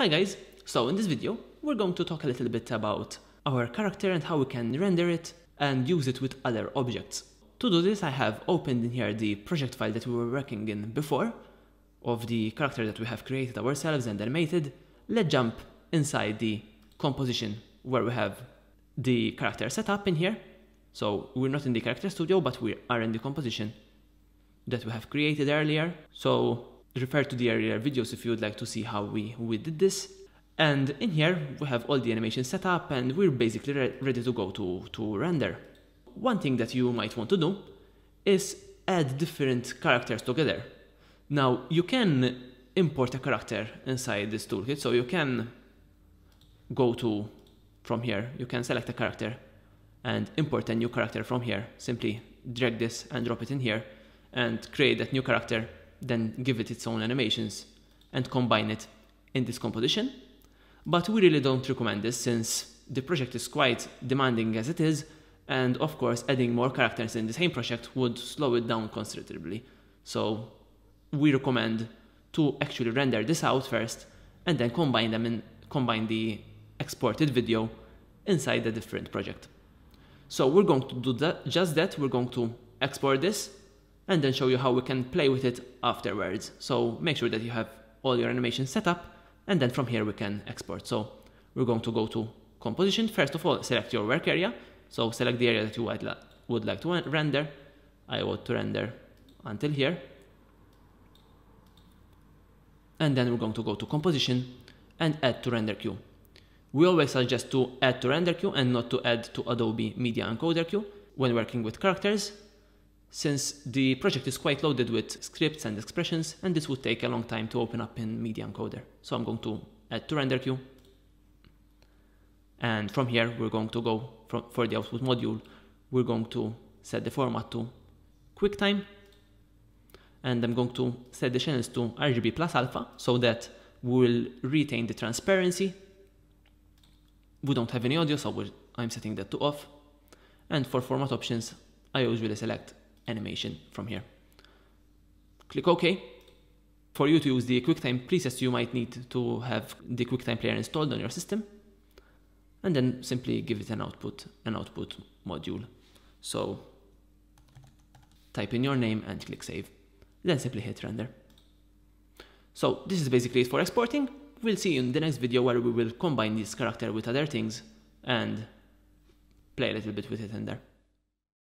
Hi guys, so in this video we're going to talk a little bit about our character and how we can render it and use it with other objects. To do this I have opened in here the project file that we were working in before of the character that we have created ourselves and animated. Let's jump inside the composition where we have the character set up in here. So we're not in the character studio but we are in the composition that we have created earlier. So refer to the earlier videos if you would like to see how we, we did this. And in here we have all the animation set up and we're basically re ready to go to, to render. One thing that you might want to do is add different characters together. Now you can import a character inside this toolkit, so you can go to from here, you can select a character and import a new character from here. Simply drag this and drop it in here and create that new character, then give it its own animations and combine it in this composition. But we really don't recommend this since the project is quite demanding as it is, and of course adding more characters in the same project would slow it down considerably. So we recommend to actually render this out first and then combine them and combine the exported video inside the different project. So we're going to do that, just that, we're going to export this and then show you how we can play with it afterwards. So make sure that you have all your animations set up and then from here we can export. So we're going to go to composition. First of all, select your work area. So select the area that you would like to render. I want to render until here. And then we're going to go to composition and add to render queue. We always suggest to add to render queue and not to add to Adobe Media Encoder queue when working with characters since the project is quite loaded with scripts and expressions and this would take a long time to open up in Media Encoder. So I'm going to add to render queue and from here we're going to go from, for the output module we're going to set the format to QuickTime and I'm going to set the channels to RGB plus alpha so that we'll retain the transparency. We don't have any audio so I'm setting that to off and for format options I usually select animation from here. Click OK. For you to use the QuickTime presets, you might need to have the QuickTime player installed on your system. And then simply give it an output, an output module. So type in your name and click save. Then simply hit render. So this is basically it for exporting. We'll see you in the next video where we will combine this character with other things and play a little bit with it in there.